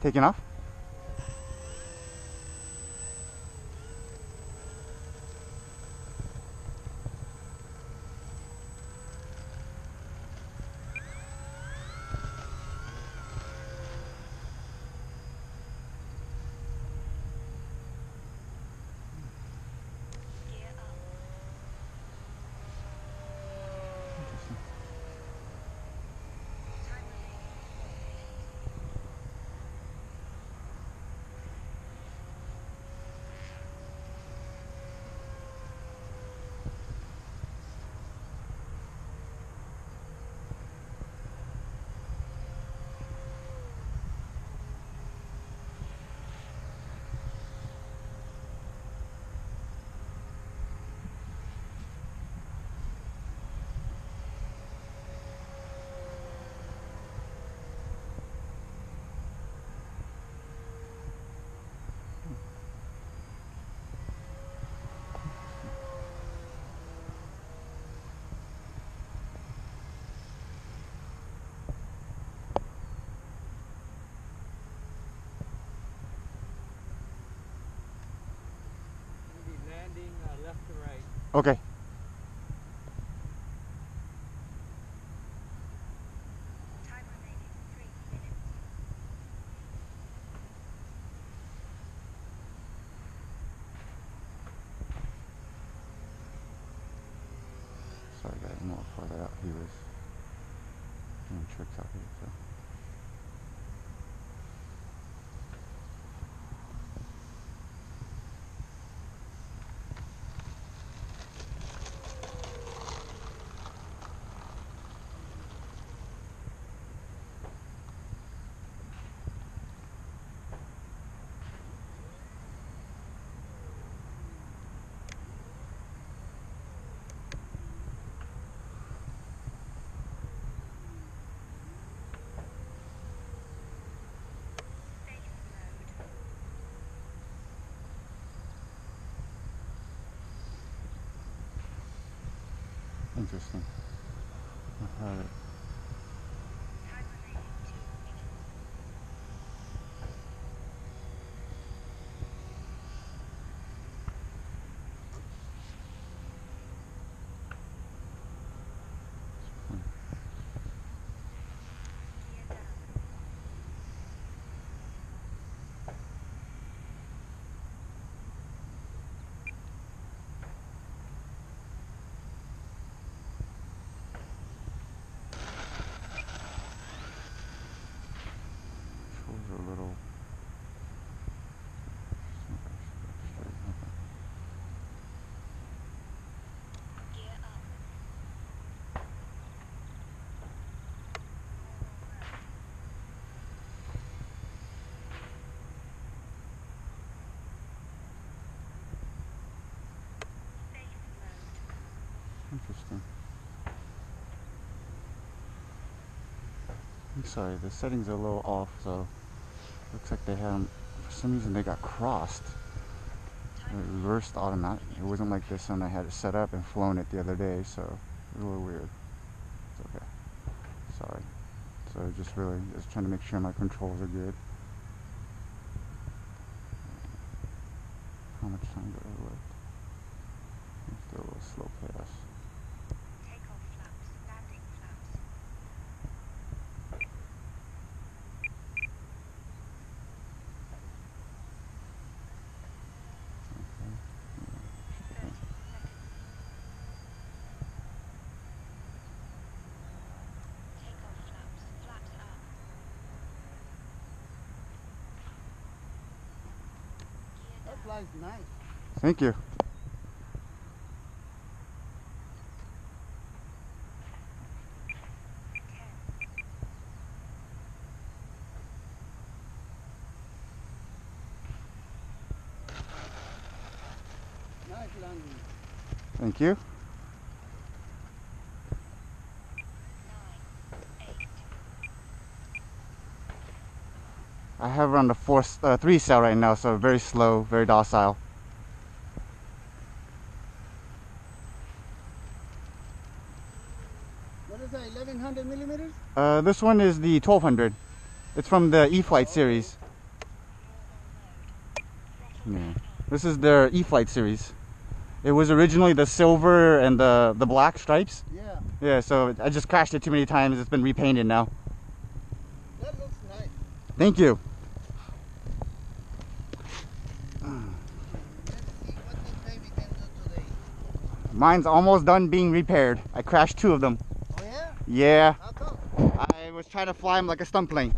Taking off? Maybe landing uh, left to right. Okay. Sorry guys, more farther out he was doing tricks out here, so. Interesting. Alright. Time remaining two minutes. Gear down. Controls are a little. Gear up. Safe mode. Interesting. I'm sorry, the settings are a little off, so looks like they had for some reason they got crossed. It reversed automatic. It wasn't like this when I had it set up and flown it the other day, so it was a little weird. It's okay. Sorry. So just really just trying to make sure my controls are good. Flies nice. Thank you. Nice landing. Thank you. I have her on the four, uh, three cell right now, so very slow, very docile. What is that, 1100 millimeters? Uh, this one is the 1200. It's from the E-flite series. Yeah. This is their E-flite series. It was originally the silver and the the black stripes. Yeah, Yeah, so I just crashed it too many times. It's been repainted now. that looks nice. Thank you. Mine's almost done being repaired. I crashed two of them. Oh yeah? Yeah? I was trying to fly them like a stunt plane.